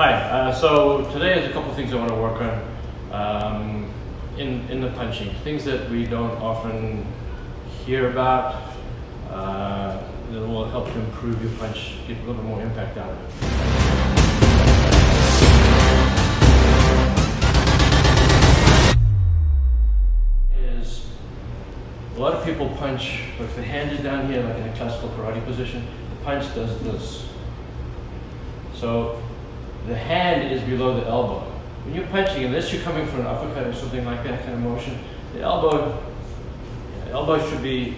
Hi, uh, so today there's a couple things I want to work on um, in, in the punching. Things that we don't often hear about uh, that will help to improve your punch, get a little bit more impact out of it. Is a lot of people punch, but if the hand is down here, like in a classical karate position, the punch does this. So the hand is below the elbow. When you're punching, unless you're coming for an uppercut or something like that kind of motion, the elbow, the elbow should be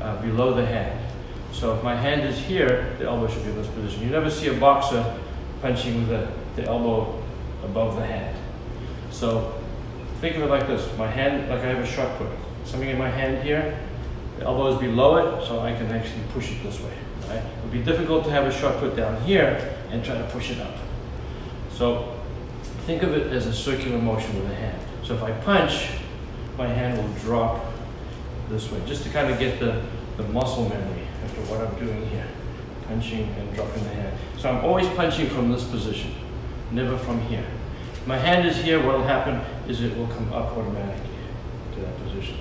uh, below the hand. So if my hand is here, the elbow should be in this position. You never see a boxer punching with the, the elbow above the hand. So think of it like this. My hand, like I have a shot put. Something in my hand here, the elbow is below it, so I can actually push it this way. Right? It would be difficult to have a shot put down here and try to push it up. So think of it as a circular motion with a hand. So if I punch, my hand will drop this way, just to kind of get the, the muscle memory after what I'm doing here. Punching and dropping the hand. So I'm always punching from this position, never from here. If my hand is here, what will happen is it will come up automatically to that position.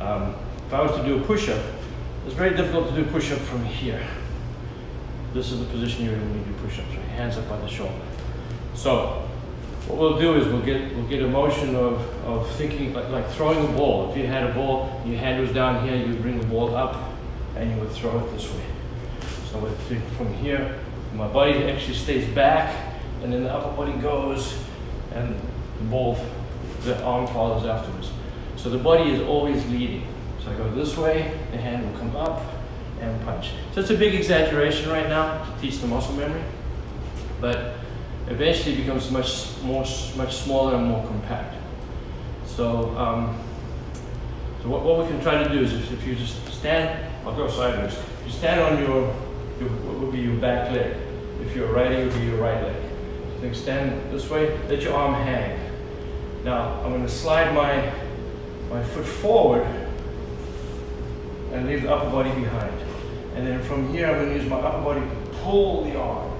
Um, if I was to do a push-up, it's very difficult to do push-up from here. This is the position you're in when you do push-ups, right? Hands up by the shoulder. So what we'll do is we'll get we'll get a motion of, of thinking like, like throwing a ball. If you had a ball, your hand was down here, you bring the ball up and you would throw it this way. So we think from here, my body actually stays back and then the upper body goes and the ball, the arm follows afterwards. So the body is always leading. So I go this way, the hand will come up and punch. So it's a big exaggeration right now to teach the muscle memory, but eventually becomes much more, much smaller and more compact. So, um, so what, what we can try to do is if, if you just stand, I'll go sideways. You stand on your, your, what would be your back leg. If you're righty, it would be your right leg. So think stand this way, let your arm hang. Now, I'm going to slide my, my foot forward and leave the upper body behind. And then from here, I'm going to use my upper body to pull the arm.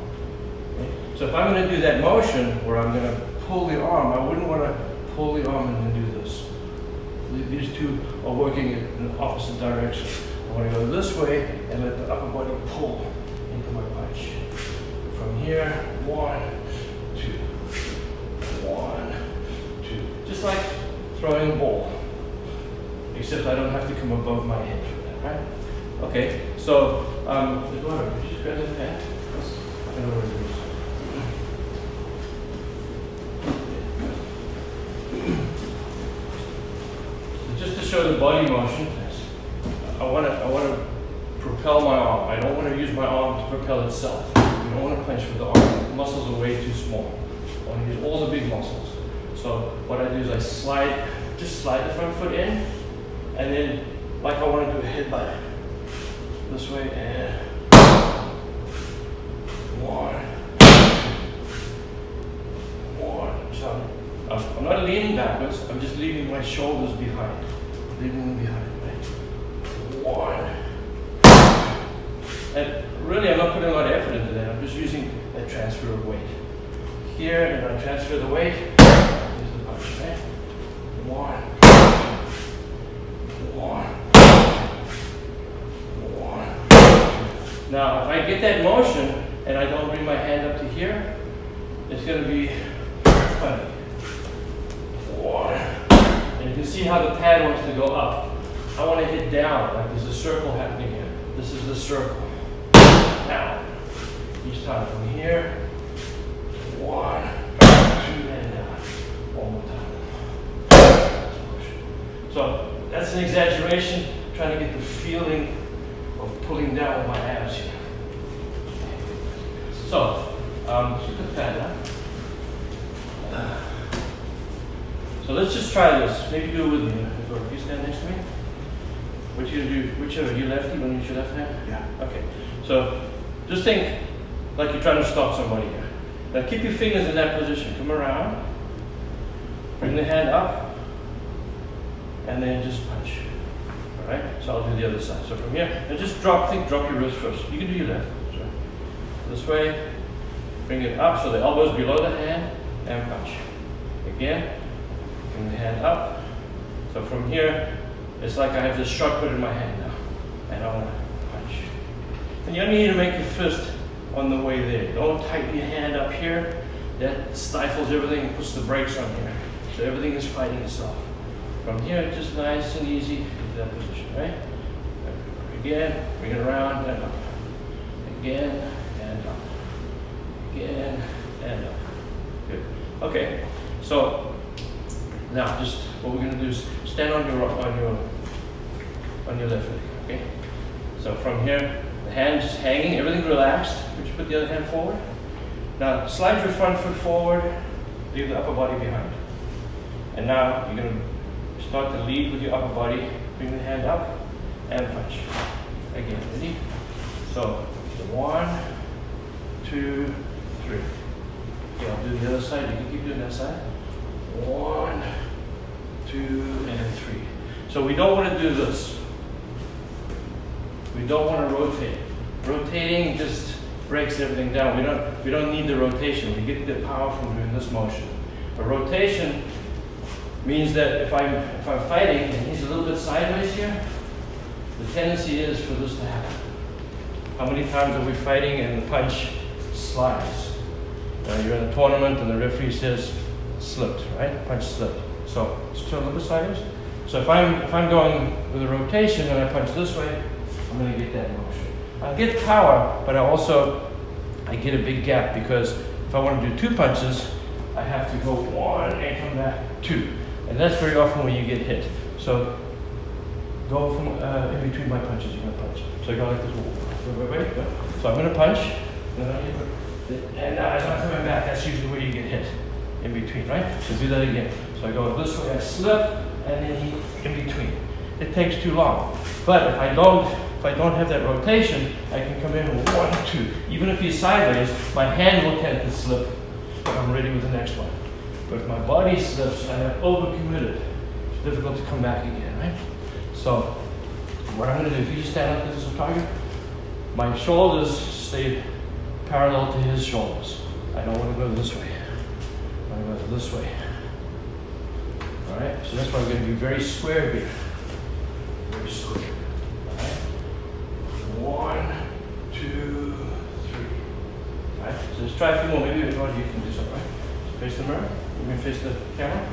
So if I'm going to do that motion where I'm going to pull the arm, I wouldn't want to pull the arm and then do this. These two are working in opposite directions. I want to go this way and let the upper body pull into my punch. From here, one, two, one, two. Just like throwing a ball. Except I don't have to come above my head for that, right? Okay, so, um, Eduardo, just grab? Show the body motion, I want to I want to propel my arm. I don't want to use my arm to propel itself. You don't want to punch with the arm. Muscles are way too small. I want to use all the big muscles. So what I do is I slide, just slide the front foot in, and then like I want to do a headbutt this way and one, one. I'm not leaning backwards. I'm just leaving my shoulders behind, leaving behind. One. And really, I'm not putting a lot of effort into that. I'm just using that transfer of weight. Here, and I transfer the weight. Here's the punch. Right? One. One. One. Now, if I get that motion and I don't bring my hand up to here, it's going to be funny. One. And you can see how the pad wants to go up. I want to hit down, like there's a circle happening here. This is the circle. Down. Each time from here. One, two, and down. One more time. So that's an exaggeration, trying to get the feeling of pulling down with my abs here. So, um, just put the pad down. So let's just try this. Maybe do it with me. You stand next to me. What you gonna do? Whichever. You lefty. Want to use your left hand? Yeah. Okay. So just think like you're trying to stop somebody here. Now keep your fingers in that position. Come around. Bring the hand up. And then just punch. All right. So I'll do the other side. So from here, and just drop. Think. Drop your wrist first. You can do your left. Sorry. This way. bring it up so the elbow is below the hand and punch. Again, bring the hand up. So from here, it's like I have this put in my hand now, and I want to punch. And you only need to make your fist on the way there. Don't tighten your hand up here. That stifles everything and puts the brakes on here. So everything is fighting itself. From here, just nice and easy into that position, right? Again, bring it around and up. Again and up. Again and up. Good. Okay, so now just what we're gonna do is stand on your on your on your left leg. Okay. So from here, the hand just hanging, everything relaxed. Would you put the other hand forward? Now slide your front foot forward, leave the upper body behind. And now you're gonna start to lead with your upper body, bring the hand up and punch. Again, ready? So one, two, three. Okay, I'll do the other side. You can keep doing that side. One, two, and three. So we don't want to do this. We don't want to rotate. Rotating just breaks everything down. We don't, we don't need the rotation. We get the power from doing this motion. A rotation means that if I'm, if I'm fighting and he's a little bit sideways here, the tendency is for this to happen. How many times are we fighting and the punch slides? Uh, you're in a tournament and the referee says slipped, right? Punch slipped. So a little bit. So if I'm if I'm going with a rotation and I punch this way, I'm going to get that motion. I get power, but I also I get a big gap because if I want to do two punches, I have to go one and come back two, and that's very often where you get hit. So go from uh, in between my punches. You're going to punch. So I go like this. So I'm going to punch. And now as I'm coming back, that's usually where you get hit. In between, right? So do that again. So I go this way, I slip, and then he in between. It takes too long. But if I don't, if I don't have that rotation, I can come in with one, two. Even if he's sideways, my hand will tend to slip. I'm ready with the next one. But if my body slips, I have overcommitted. It's difficult to come back again, right? So what I'm to do, if you just stand up, is a target my shoulders stay parallel to his shoulders. I don't want to go this way. I want to go this way. All right, so that's why we're going to be very square here. Very square. All right. One, two, three. All right, so let's try a few more. Maybe you can do something? So face the mirror. You can face the camera.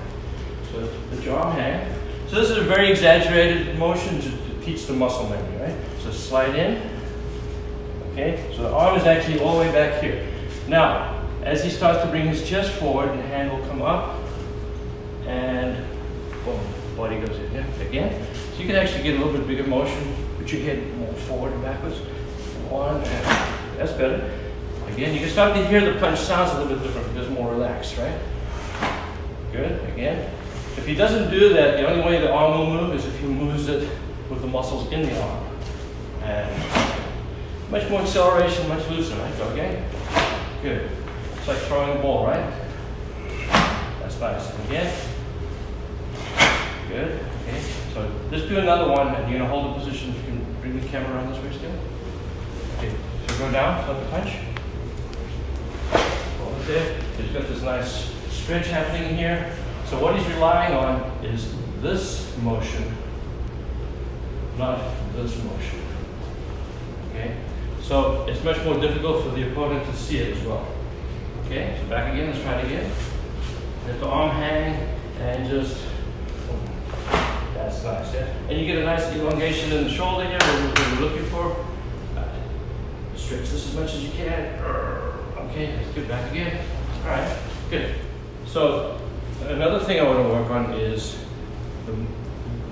So the arm hand. So this is a very exaggerated motion to, to teach the muscle memory, right? So slide in. Okay, so the arm is actually all the way back here. Now, as he starts to bring his chest forward, the hand will come up and boom, goes in. Yeah, again. So you can actually get a little bit bigger motion, put your head more forward and backwards. One, and that's better. Again, you can start to hear the punch sounds a little bit different because it's more relaxed, right? Good, again. If he doesn't do that, the only way the arm will move is if he moves it with the muscles in the arm. And much more acceleration, much looser, right? Again. Good. It's like throwing a ball, right? That's nice. Again. Good. Okay. So let's do another one, and you're gonna hold the position. You can bring the camera around this way still. Okay. So go down, let the punch. Hold it there. He's got this nice stretch happening here. So what he's relying on is this motion, not this motion. Okay? So it's much more difficult for the opponent to see it as well. Okay, so back again, let's try it again. Let the arm hang and just, that's nice, yeah? And you get a nice elongation in the shoulder here, what we're looking for. Uh, stretch this as much as you can. Okay, good, back again. All right, good. So another thing I want to work on is the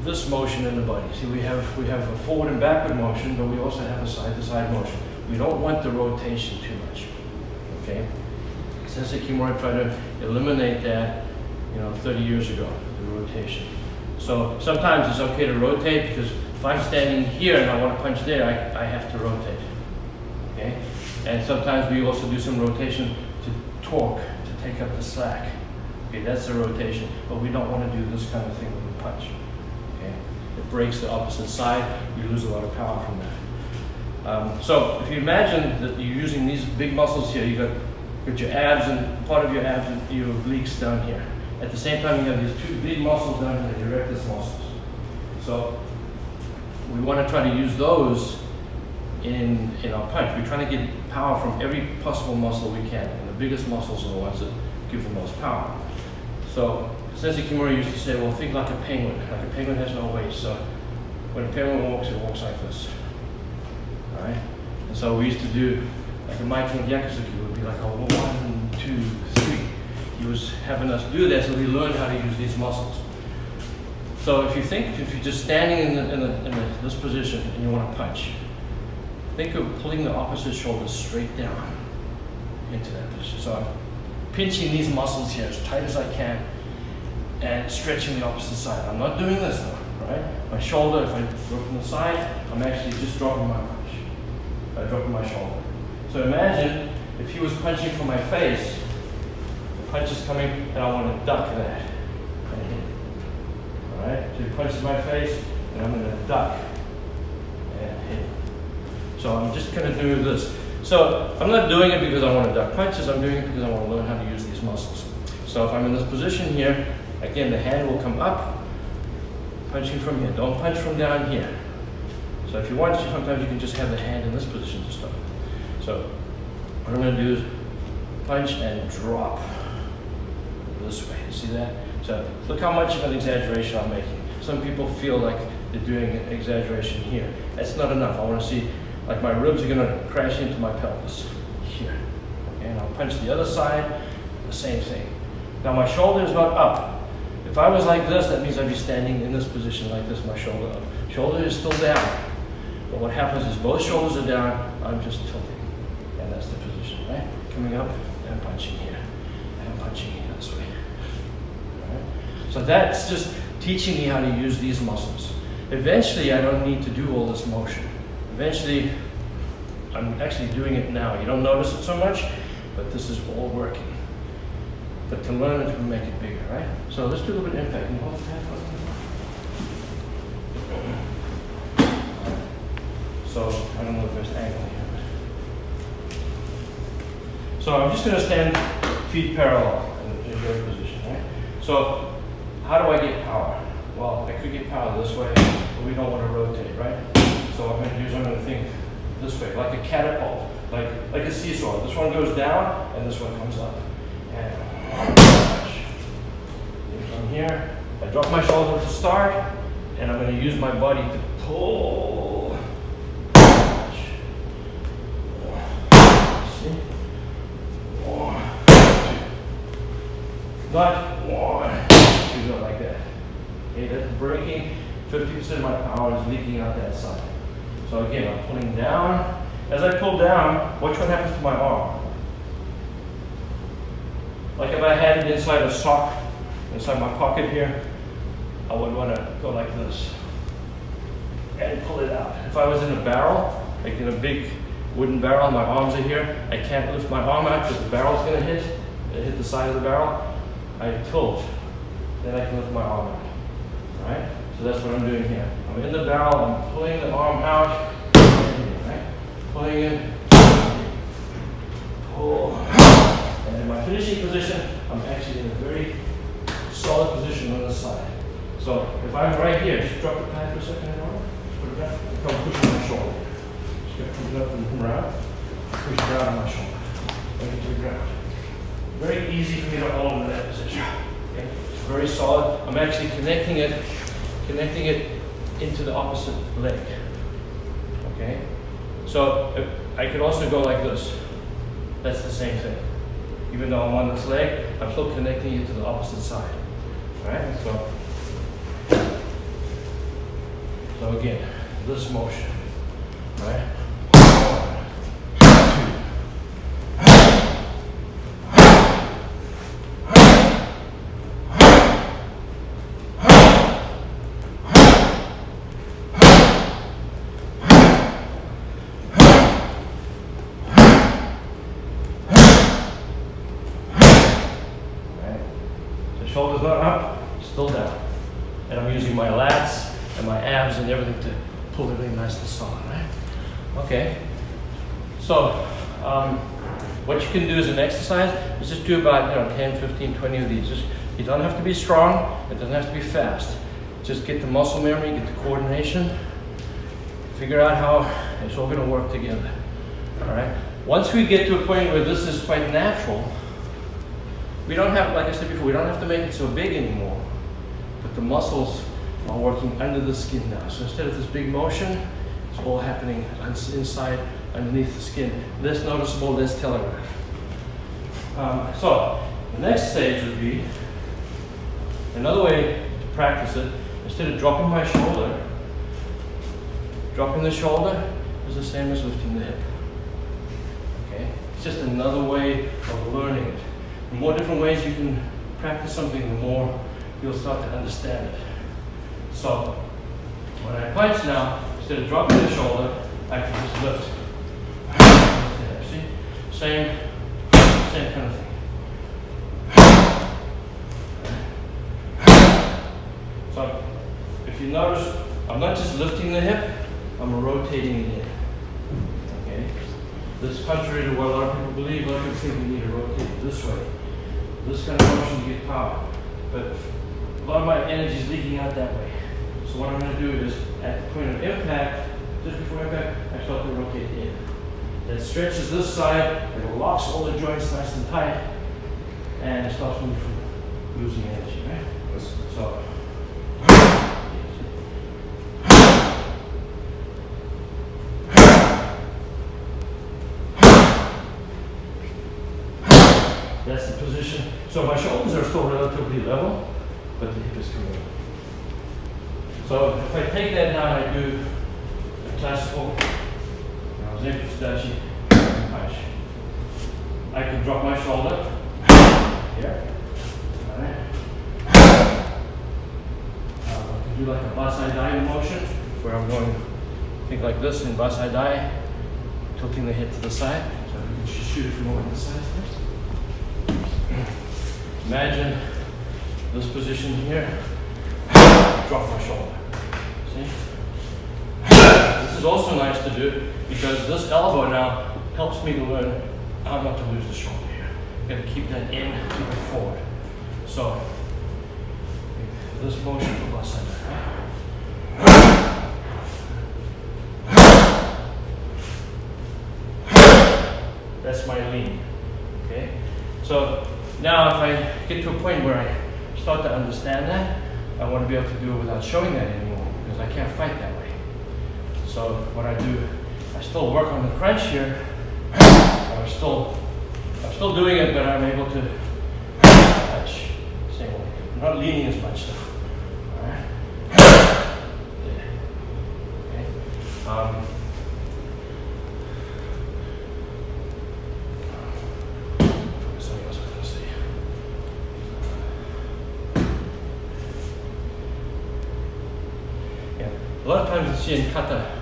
this motion in the body. See, we have we have a forward and backward motion, but we also have a side-to-side motion. We don't want the rotation too much. Okay? Sensei Kimura tried to eliminate that, you know, 30 years ago, the rotation. So sometimes it's okay to rotate because if I'm standing here and I want to punch there, I, I have to rotate. Okay? And sometimes we also do some rotation to torque, to take up the slack. Okay, that's the rotation. But we don't want to do this kind of thing with the punch Okay? it breaks the opposite side, you lose a lot of power from that. Um, so if you imagine that you're using these big muscles here, you've got got your abs and part of your abs and your obliques down here. At the same time, you have these two big muscles down here, the rectus muscles. So we want to try to use those in, in our punch. We're trying to get power from every possible muscle we can. And the biggest muscles are the ones that give the most power. So Sensei Kimura used to say, well, think like a penguin. Like a penguin has no waist. So when a penguin walks, it walks like this. All right? And so we used to do, like a Maiken Gyakuzuki would be like a one, two, three. He was having us do that so we learned how to use these muscles. So if you think, if you're just standing in, the, in, the, in the, this position and you want to punch, think of pulling the opposite shoulder straight down into that position. So I'm pinching these muscles here as tight as I can and stretching the opposite side. I'm not doing this though, right? My shoulder, if I drop from the side, I'm actually just dropping my punch. I drop my shoulder. So imagine if he was punching from my face, punch is coming and I want to duck that and. Alright? So he punches my face and I'm going to duck and hit. So I'm just going to do this. So I'm not doing it because I want to duck punches, I'm doing it because I want to learn how to use these muscles. So if I'm in this position here, again, the hand will come up, punching from here. Don't punch from down here. So if you want to, sometimes you can just have the hand in this position to start. So what I'm going to do is punch and drop see that? So look how much of an exaggeration I'm making. Some people feel like they're doing an exaggeration here. That's not enough. I want to see like my ribs are going to crash into my pelvis here. And I'll punch the other side, the same thing. Now my shoulder is not up. If I was like this, that means I'd be standing in this position like this, my shoulder up. Shoulder is still down. But what happens is both shoulders are down, I'm just tilting. And that's the position, right? Coming up and punching here. And punching here? So that's just teaching me how to use these muscles. Eventually, I don't need to do all this motion. Eventually, I'm actually doing it now. You don't notice it so much, but this is all working. But to learn it, we make it bigger, right? So let's do a little bit of impact. Can you hold the pad So I don't know if there's angle here. So I'm just going to stand feet parallel in, in your position, right? So how do I get power? Well, I could get power this way, but we don't want to rotate, right? So I'm going to going to think this way, like a catapult, like, like a seesaw. This one goes down, and this one comes up. And from here, I drop my shoulder to start, and I'm going to use my body to pull. See? One, two, go like that. Okay, that's breaking. 50% of my power is leaking out that side. So again, I'm pulling down. As I pull down, watch what happens to my arm. Like if I had it inside a sock, inside my pocket here, I would want to go like this and pull it out. If I was in a barrel, like in a big wooden barrel, my arms are here, I can't lift my arm out because the barrel's going to hit, it hit the side of the barrel. I tilt, then I can lift my arm out, right? So that's what I'm doing here. I'm in the barrel, I'm pulling the arm out, right? Pulling it, pull. And in my finishing position, I'm actually in a very solid position on the side. So if I'm right here, just drop the pad for a second, just put it back, come push on my shoulder. Just put it up and come around, push it down on my shoulder, bring it to the ground. Very easy for me to hold in that position. Okay? Very solid. I'm actually connecting it connecting it into the opposite leg. Okay? So I could also go like this. That's the same thing. Even though I'm on this leg, I'm still connecting it to the opposite side. Right? So, so again, this motion. Right? Shoulders not up, still down. And I'm using my lats and my abs and everything to pull everything nice and solid, right? Okay. So, um, What you can do as an exercise is just do about you know 10, 15, 20 of these. Just, you don't have to be strong, it doesn't have to be fast. Just get the muscle memory, get the coordination, figure out how it's all going to work together. All right. Once we get to a point where this is quite natural, we don't have, like I said before, we don't have to make it so big anymore. But the muscles are working under the skin now. So instead of this big motion, it's all happening inside, underneath the skin. Less noticeable, less telegraph. Um, so the next stage would be another way to practice it. Instead of dropping my shoulder, dropping the shoulder is the same as lifting the hip. Okay? It's just another way of learning it. The more different ways you can practice something, the more you'll start to understand it. So, when I punch now, instead of dropping the shoulder, I can just lift. See? Same, same kind of thing. So, if you notice, I'm not just lifting the hip, I'm rotating it. Okay? This contrary to what a lot of people believe, a lot of people think we need to rotate it this way. This kind of motion to get power. But a lot of my energy is leaking out that way. So what I'm going to do is, at the point of impact, just before impact, I start to rotate in. That stretches this side, it locks all the joints nice and tight, and it stops me from losing energy, right? So. That's the position. So my shoulders are still relatively level, but the hip is coming up. So if I take that down, I do a classical Pistachi punch. I can drop my shoulder Yeah. Alright. Uh, I can do like a Bassai Dai motion, where I'm going, think like this in Bassai Dai, tilting the head to the side. So can shoot if from want the side first. Imagine this position here, drop my shoulder. See? This is also nice to do because this elbow now helps me to learn how not to lose the shoulder here. Gotta keep that in, keep it forward. So, this motion for side. That's my lean. Okay? So now if I get to a point where I start to understand that, I want to be able to do it without showing that anymore because I can't fight that way. So what I do, I still work on the crunch here. I'm still, I'm still doing it, but I'm able to touch. I'm not leaning as much. All right. Yeah. Okay. Um, something else I was gonna say. Yeah. A lot of times you see in kata,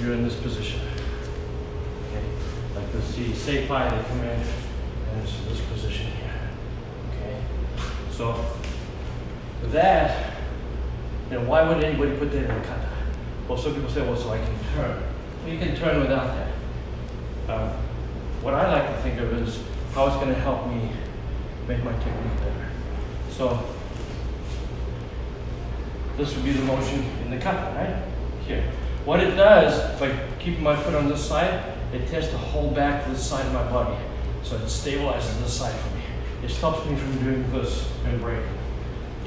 you're in this position. Okay. Like you'll see seipai, they come in, and it's this position here. Okay. So that, know, why would anybody put that in a kata? Well, some people say, well, so I can turn. Well, you can turn without that. Um, what I like to think of is how it's going to help me make my technique better. So this would be the motion in the kata, right? Here. What it does, by keeping my foot on this side, it tends to hold back this side of my body. So it stabilizes this side for me. It stops me from doing this and breaking.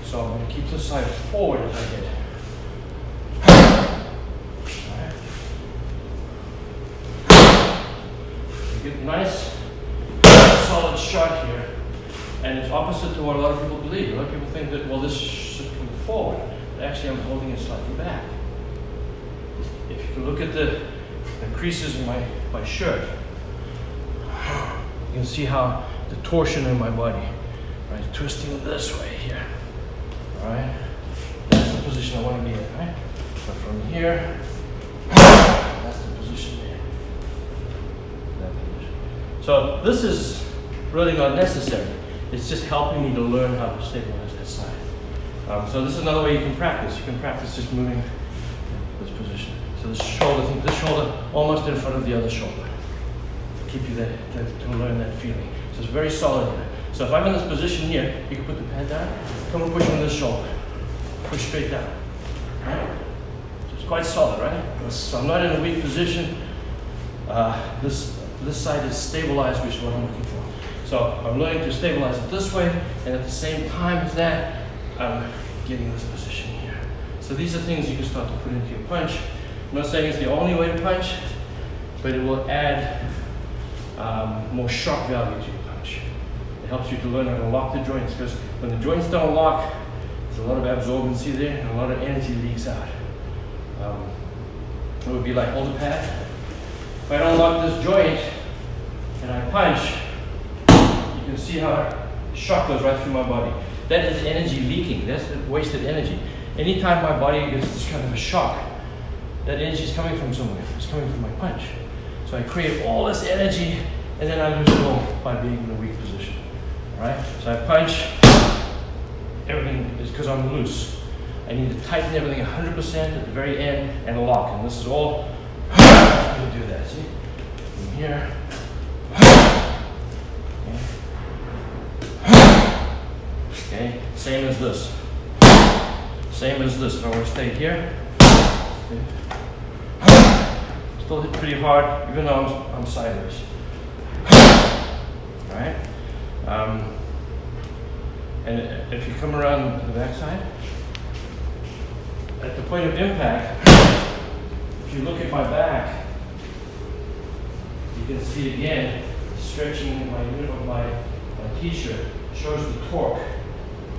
So I'm going to keep this side forward as I. You get nice, solid shot here. And it's opposite to what a lot of people believe. A lot of people think that, well, this should come forward. But actually, I'm holding it slightly back. If you look at the, the creases in my, my shirt, you can see how the torsion in my body, right, twisting this way here. All right, that's the position I want to be in, right? But from here, that's the position there. That position. So this is really not necessary. It's just helping me to learn how to stabilize that side. Um, so this is another way you can practice. You can practice just moving. So this shoulder, think this shoulder almost in front of the other shoulder. keep you there, to, to learn that feeling. So it's very solid here. So if I'm in this position here, you can put the pad down, come and push on this shoulder. Push straight down. Right? So it's quite solid, right? So I'm not in a weak position. Uh, this, this side is stabilized, which is what I'm looking for. So I'm learning to stabilize it this way, and at the same time as that, I'm getting this position here. So these are things you can start to put into your punch. I'm not saying it's the only way to punch, but it will add um, more shock value to your punch. It helps you to learn how to lock the joints, because when the joints don't lock, there's a lot of absorbency there, and a lot of energy leaks out. Um, it would be like hold a pad. If I don't lock this joint, and I punch, you can see how shock goes right through my body. That is energy leaking. That's wasted energy. Anytime my body gets this kind of a shock, that energy is coming from somewhere. It's coming from my punch. So I create all this energy, and then I lose it all by being in a weak position. All right? So I punch. Everything is because I'm loose. I need to tighten everything 100% at the very end and lock. And this is all. To do that. See? From here. Okay, same as this. Same as this. If I were to stay here, still hit pretty hard, even though I'm, I'm sideways. Right? Um, and if you come around the backside, at the point of impact, if you look at my back, you can see again stretching my my, my t-shirt shows the torque.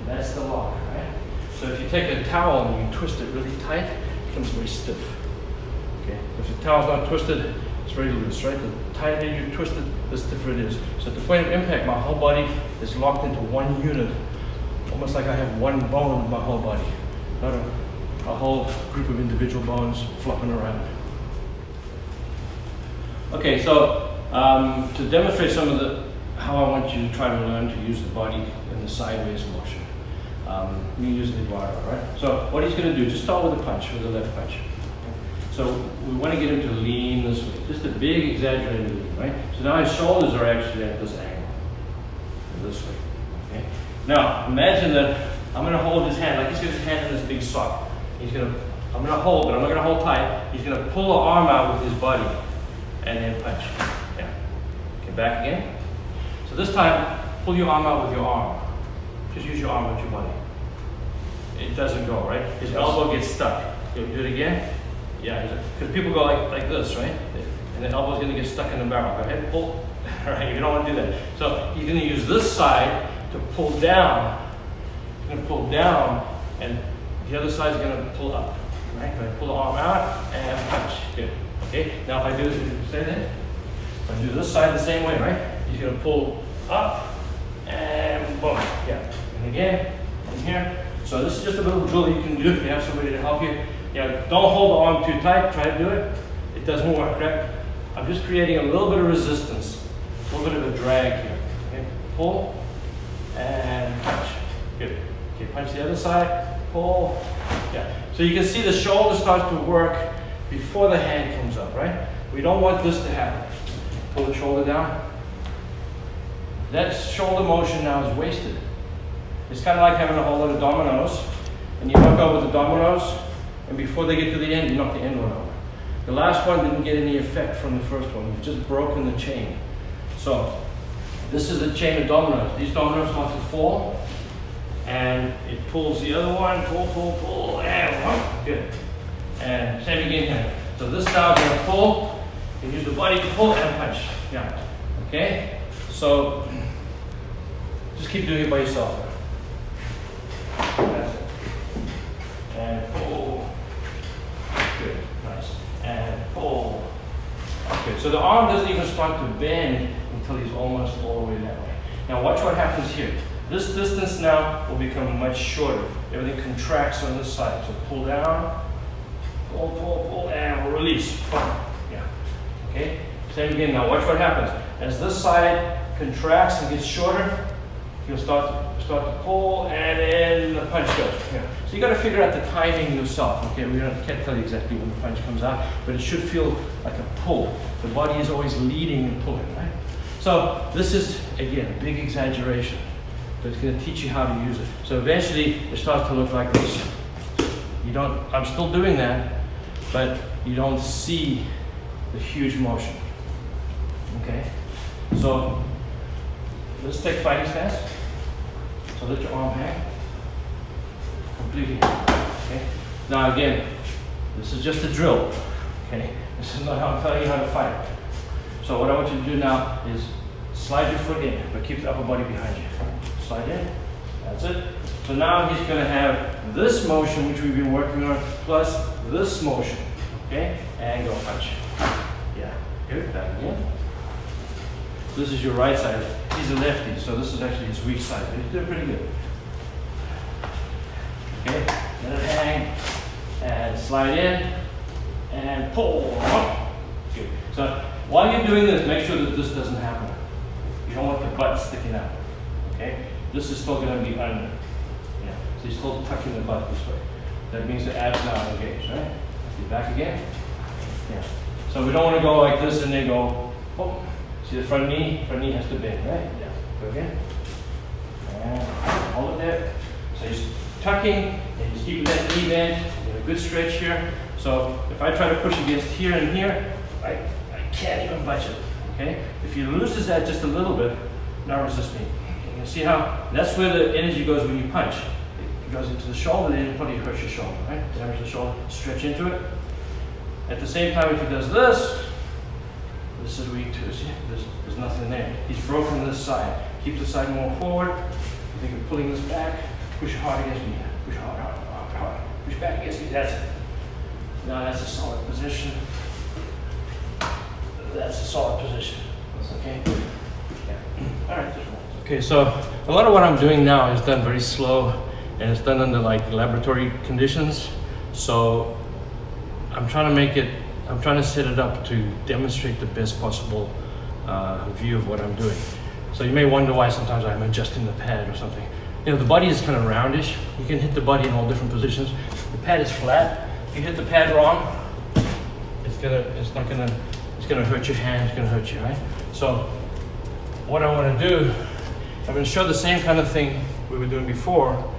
That's the lock, right? So if you take a towel and you twist it really tight, it becomes very stiff. Okay? If the towel's not twisted, it's very loose, right? The tighter you twist it, the stiffer it is. So at the point of impact, my whole body is locked into one unit, almost like I have one bone in my whole body, not a, a whole group of individual bones flopping around. Okay, so um, to demonstrate some of the how I want you to try to learn to use the body in the sideways motion. Um, you use the Eduardo, right? So what he's going to do, just start with a punch, with a left punch. So we want to get him to lean this way, just a big exaggerated lean, right? So now his shoulders are actually at this angle, this way. Okay. Now imagine that I'm going to hold his hand, like he's got his hand in this big sock. He's going to, I'm going to hold, but I'm not going to hold tight. He's going to pull the arm out with his body, and then punch. Yeah. Okay, back again. So this time, pull your arm out with your arm. Just use your arm with your body. It doesn't go, right? His elbow gets stuck. You do it again? Yeah, because people go like, like this, right? And the elbow's gonna get stuck in the barrel. Go ahead, pull. All right, you don't wanna do that. So he's gonna use this side to pull down. He's gonna pull down, and the other side's gonna pull up. Right? Gonna pull the arm out and punch. Good. Okay, now if I do this, say that. If I do this side the same way, right? He's gonna pull up and boom. Yeah. And again, from here. So this is just a little drill you can do if you have somebody to help you. Yeah, don't hold the arm too tight. Try to do it. It doesn't work, right? I'm just creating a little bit of resistance, a little bit of a drag here. Okay, pull and punch. Good. Okay, punch the other side. Pull. Yeah. So you can see the shoulder starts to work before the hand comes up, right? We don't want this to happen. Pull the shoulder down. That shoulder motion now is wasted. It's kind of like having a whole lot of dominoes, and you knock over the dominoes, and before they get to the end, you knock the end one over. The last one didn't get any effect from the first one. You've just broken the chain. So this is a chain of dominoes. These dominoes want to fall, and it pulls the other one, pull, pull, pull, and one. Good. And same again here. So this now is going to pull, and use the body to pull and punch. Yeah. Okay? So just keep doing it by yourself. That's it. And pull. Good. Nice. And pull. Okay, so the arm doesn't even start to bend until he's almost all the way that way. Now watch what happens here. This distance now will become much shorter. Everything contracts on this side. So pull down, pull, pull, pull, and release. Yeah. Okay? Same again. Now watch what happens. As this side contracts and gets shorter, he'll start to, start to pull, and then the punch goes. Yeah. So you got to figure out the timing yourself. Okay, we can't tell you exactly when the punch comes out, but it should feel like a pull. The body is always leading and pulling, right? So this is again a big exaggeration, but it's going to teach you how to use it. So eventually it starts to look like this. You don't. I'm still doing that, but you don't see the huge motion. Okay, so let's take fighting stance. So let your arm hang completely. Okay. Now again, this is just a drill. Okay. This is not how I'm telling you how to fight. So what I want you to do now is slide your foot in, but keep the upper body behind you. Slide in. That's it. So now he's going to have this motion, which we've been working on, plus this motion. Okay. And go punch. Yeah. Good. Back again. This is your right side. He's a lefty, so this is actually his weak side. But he's doing pretty good. Okay, let it hang and slide in and pull. Good. So while you're doing this, make sure that this doesn't happen. You don't want the butt sticking out. Okay, this is still going to be under. Yeah, so you're still tucking the butt this way. That means the abs now engaged, right? Get back again. Yeah. So we don't want to go like this and then go. Oh, see the front knee? Front knee has to bend, right? Yeah. Go again. And hold it there. So you're tucking and just keeping that knee bent. A good stretch here. So if I try to push against here and here, I, I can't even budge it. Okay? If he loses that just a little bit, now resist me. You can see how that's where the energy goes when you punch. It goes into the shoulder, then it probably hurts your shoulder, right? Damage the shoulder, stretch into it. At the same time, if he does this, this is weak too. See, there's, there's nothing there. He's broken this side. Keep the side more forward. Think of pulling this back. Push hard against me. Push hard, hard, hard, hard. Push back against me. That's it. Now that's a solid position. That's a solid position. Okay. Yeah. All right. Okay. So a lot of what I'm doing now is done very slow, and it's done under like laboratory conditions. So I'm trying to make it. I'm trying to set it up to demonstrate the best possible uh, view of what I'm doing. So you may wonder why sometimes I'm adjusting the pad or something. You know, the body is kind of roundish. You can hit the body in all different positions. The pad is flat. If you hit the pad wrong, it's gonna, it's not gonna, it's gonna hurt your hand. It's gonna hurt you, right? So, what I want to do, I'm gonna show the same kind of thing we were doing before,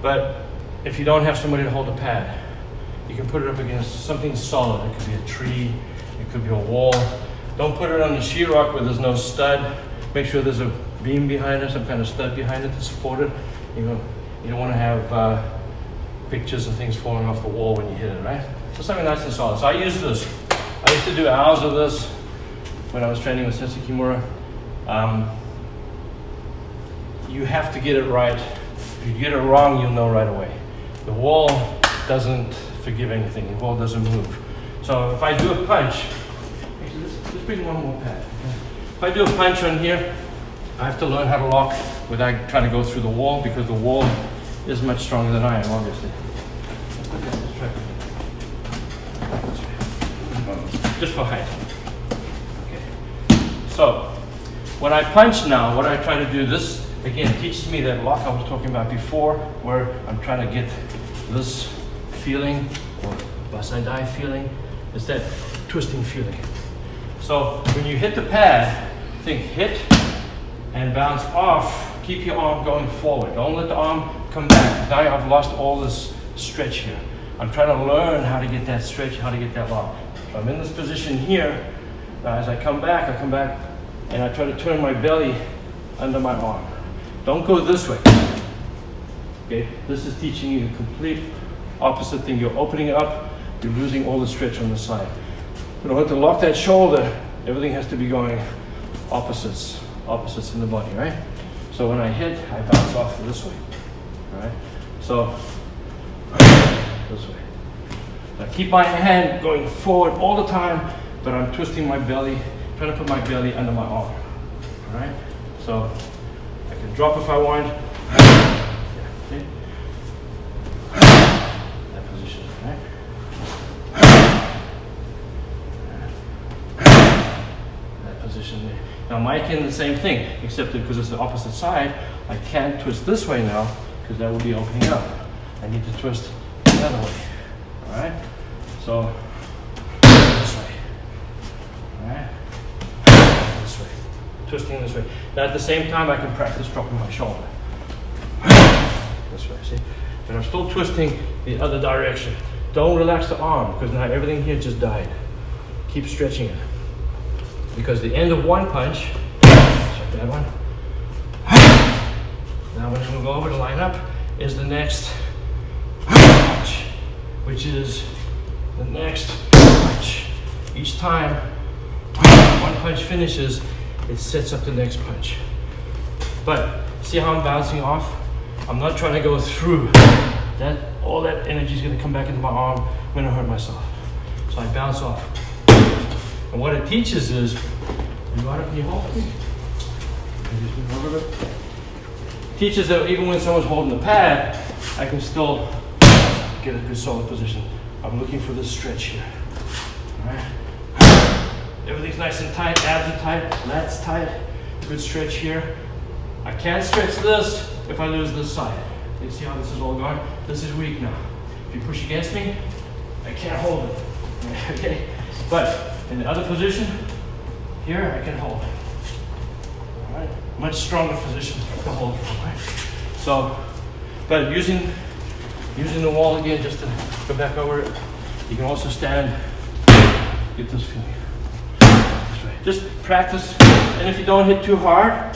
but if you don't have somebody to hold the pad, you can put it up against something solid. It could be a tree, it could be a wall. Don't put it on the sheetrock where there's no stud. Make sure there's a beam behind it, some kind of stud behind it to support it. You know, you don't want to have uh, pictures and things falling off the wall when you hit it, right? So something nice and solid. So I use this. I used to do hours of this when I was training with Sensei Kimura. Um, you have to get it right. If you get it wrong, you'll know right away. The wall doesn't forgive anything. The wall doesn't move. So if I do a punch, actually, let's, let's bring one more pad. If I do a punch on here, I have to learn how to lock without trying to go through the wall because the wall is much stronger than I am, obviously. Just for height. Okay. So, when I punch now, what I try to do, this again teaches me that lock I was talking about before, where I'm trying to get this feeling or bassai feeling. It's that twisting feeling. So when you hit the pad, think hit and bounce off. Keep your arm going forward. Don't let the arm come back. Now I've lost all this stretch here. I'm trying to learn how to get that stretch, how to get that lock. So I'm in this position here. Now as I come back, I come back and I try to turn my belly under my arm. Don't go this way. Okay, this is teaching you the complete opposite thing. You're opening up, you're losing all the stretch on the side. In order to lock that shoulder, everything has to be going opposites, opposites in the body, right? So when I hit, I bounce off this way, right? So this way. Now keep my hand going forward all the time, but I'm twisting my belly, trying to put my belly under my arm, all right? So I can drop if I want. Yeah. That position, right? That position there. Now Maiken, the same thing, except because it's the opposite side, I can't twist this way now, because that would be opening up. I need to twist the other way, all right? So, this way, all right? This way, twisting this way. Now at the same time, I can practice dropping my shoulder. This way, see? But I'm still twisting the other direction. Don't relax the arm, because now everything here just died. Keep stretching it. Because the end of one punch, check that one. Now when gonna go over to line up is the next punch, which is the next punch. Each time one punch finishes, it sets up the next punch. But see how I'm bouncing off? I'm not trying to go through. That all that energy is gonna come back into my arm. I'm gonna hurt myself. So I bounce off. And what it teaches is, you it, can you hold it? Teaches that even when someone's holding the pad, I can still get a good solid position. I'm looking for this stretch here. All right. Everything's nice and tight, abs are tight, lats tight, good stretch here. I can't stretch this if I lose this side. You see how this is all gone? This is weak now. If you push against me, I can't hold it. Okay? But in the other position, here I can hold. All right? Much stronger position to hold right? So, but using using the wall again just to go back over it, you can also stand, get this feeling. Just practice, and if you don't hit too hard,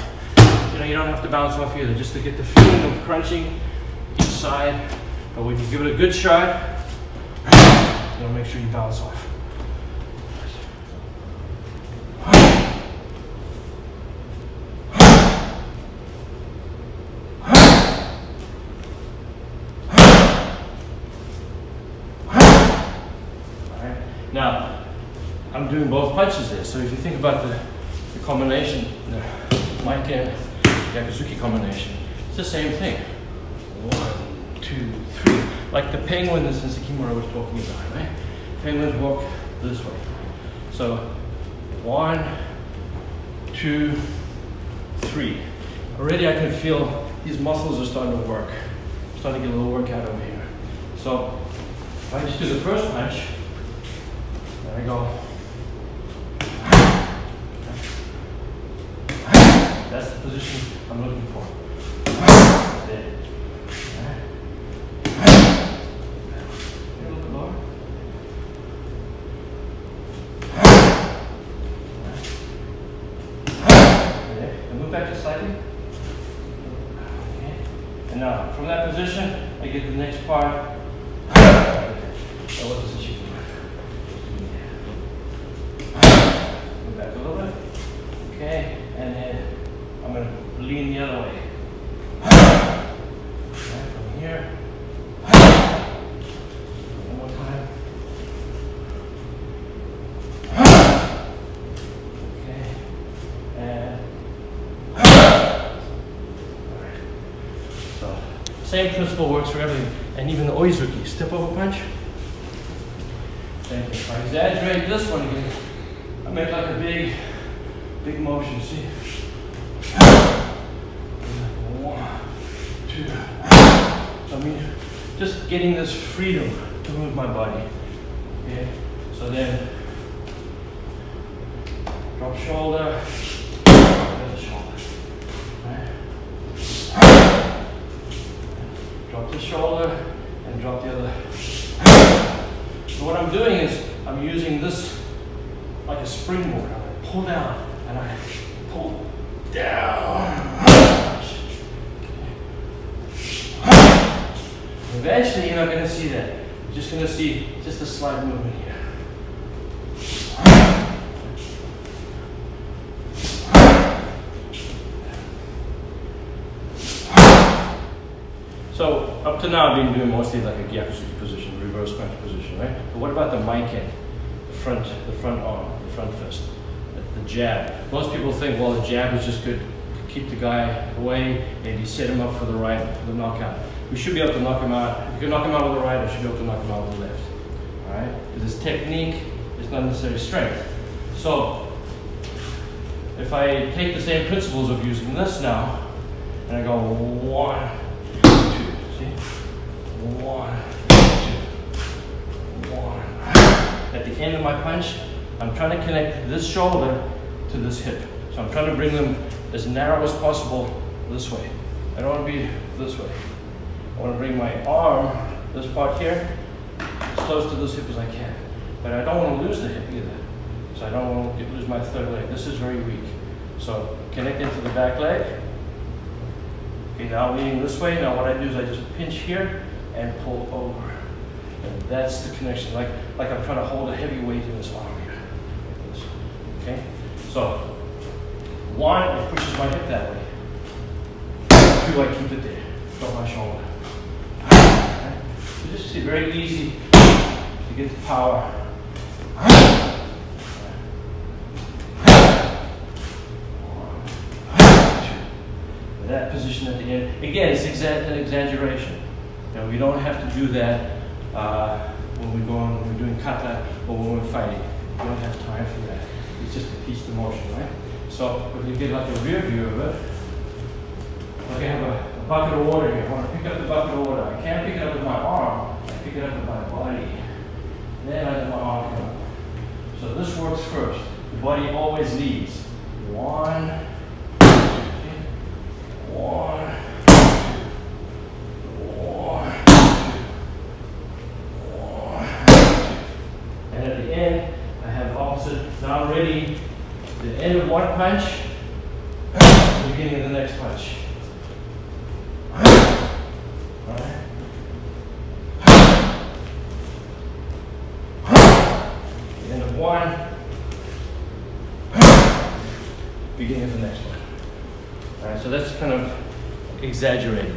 you know, you don't have to bounce off either, just to get the feeling of crunching each side. But when you give it a good shot, you know, make sure you bounce off. Alright, Now, I'm doing both punches there, so if you think about the, the combination, the Mike and Yakuzuki combination, it's the same thing. One, two, three. Like the penguin that Sensei Kimura was talking about, right? Penguins walk this way. So, one, two, three. Already I can feel these muscles are starting to work. I'm starting to get a little workout over here. So, if I just do the first punch, there I go. That's the position I'm looking for. There. Move back slightly. Okay. And now, from that position, I get the next part. Oh, what does it shoot? Move back a little bit. Okay, and then I'm gonna lean the other way. Okay, from here. One more time. Okay, and. Alright. So, same principle works for everything, and even the oizuki, step over punch. Same thing. If I exaggerate this one again, I make like a big, big motion, see? One, two. I mean, just getting this freedom to move my body. Okay? So then, drop shoulder, other shoulder. Right? Drop the shoulder and drop the other. So what I'm doing is I'm using this like a springboard. I pull down and I pull down. Eventually, you're not going to see that. You're just going to see just a slight movement here. So up to now, I've been doing mostly like a Gyakuzuki position, reverse punch position, right? But what about the Maiken, the front, the front arm, front fist, the, jab? Most people think, well, the jab is just good, to keep the guy away, maybe set him up for the right, for the knockout. We should be able to knock him out. If you can knock him out with the right, I should be able to knock him out with the left. All right? Because it's technique, it's not necessarily strength. So if I take the same principles of using this now, and I go one, two, see? One, two, one. At the end of my punch, I'm trying to connect this shoulder to this hip. So I'm trying to bring them as narrow as possible this way. I don't want to be this way. I want to bring my arm, this part here, as close to this hip as I can. But I don't want to lose the hip either. So I don't want to lose my third leg. This is very weak. So connect into the back leg. Okay, now leaning this way. Now what I do is I just pinch here and pull over. And that's the connection, like, like I'm trying to hold a heavy weight in this arm here. Like this. Okay? So, one, it pushes my hip that way. Two, I keep it there. Drop my shoulder. So just see, very easy to get the power. That position at the end. Again, it's exa an exaggeration. Know, we don't have to do that uh, when we go on, when we're doing kata or when we're fighting. We don't have time for that. It's just a piece of motion, right? So if you get like a rear view of it, like I have a, a bucket of water here. I want to pick up the bucket of water. I can't pick it up with my arm. I pick it up with my body. Then I let my arm come. So this works first. The body always leads. One, one, one. And at the end, I have opposite. Now I'm ready. The end of one punch, beginning of the next punch. Alright. The end of one, beginning of the next one. Alright, so that's kind of exaggerated.